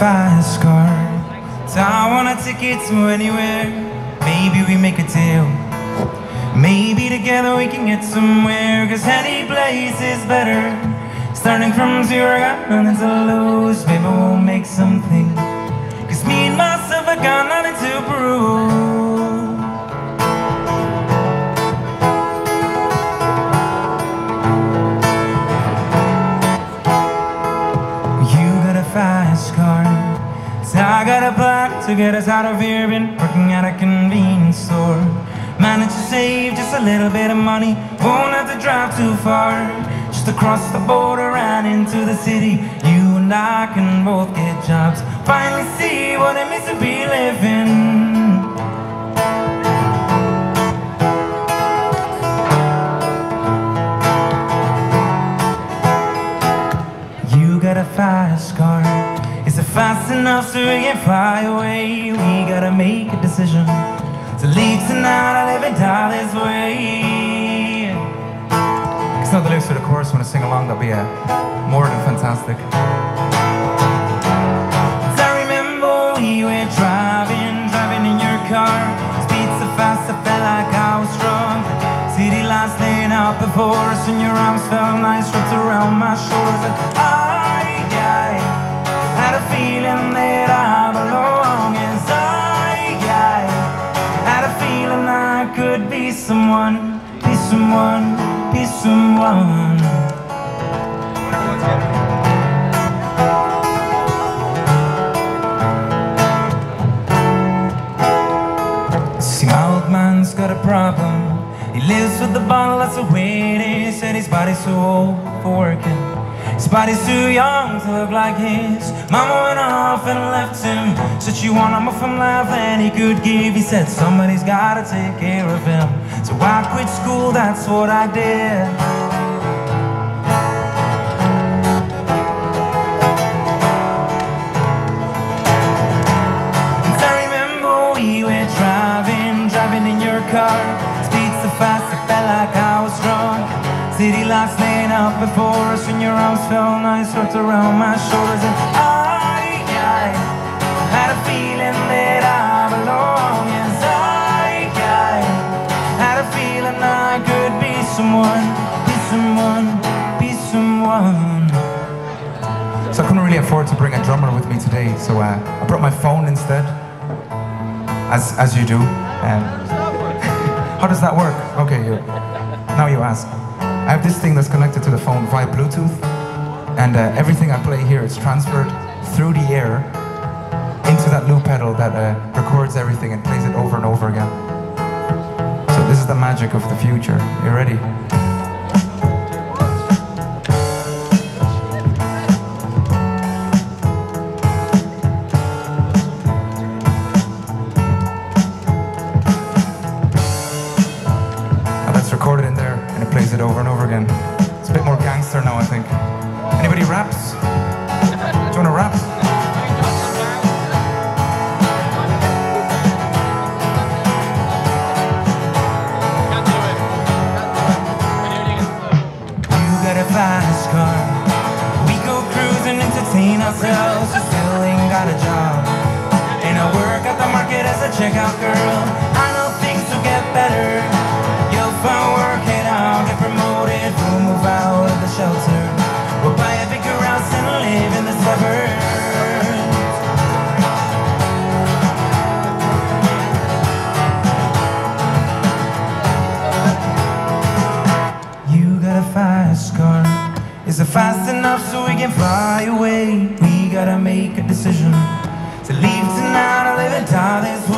fast car So I want a ticket to anywhere. Maybe we make a deal. Maybe together we can get somewhere. Cause any place is better. Starting from zero, got nothing to lose. Maybe we'll make something. Cause me and myself, I got nothing to prove a car. So I got a plan to get us out of here. Been working at a convenience store. Managed to save just a little bit of money. Won't have to drive too far. Just across the border and into the city. You and I can both get jobs. Finally see what it means to be living. Enough we can fly away? We gotta make a decision to leave tonight or live and die this way. It's not the lyrics to the chorus. Want to sing along? That'll be uh, more than fantastic. I remember we were driving, driving in your car. Speed so fast, I felt like I was drunk. City lights laying out before us, and your arms felt nice wrapped around my shoulders. And I, I had a feeling that I belong. Yes, I, I had a feeling I could be someone, be someone, be someone. See, my old man's got a problem. He lives with the bottle, that's way it is. Said his body's too old for working. Body's too young to look like his. Mama went off and left him. Said she wanted more from life than he could give. He said somebody's gotta take care of him. So I quit school, that's what I did. And I remember we were driving, driving in your car. Speed so fast, I felt like I was drunk. City lights laying out before us, and your arms felt nice wrapped around my shoulders. And I, I had a feeling that I belong. Yes, I, I had a feeling I could be someone, be someone, be someone. So I couldn't really afford to bring a drummer with me today, so uh, I brought my phone instead, as as you do. Um, how does that work? Okay, you, now you ask. I have this thing that's connected to the phone via Bluetooth, and uh, everything I play here is transferred through the air into that loop pedal that uh, records everything and plays it over and over again. So this is the magic of the future. You ready? Again. It's a bit more gangster now, I think. Anybody raps? Do you want to rap? You got a fast car. We go cruising, entertain ourselves. Still ain't got a job. And I work at the market as a checkout girl. Fast enough so we can fly away? We gotta make a decision to leave tonight or live and die this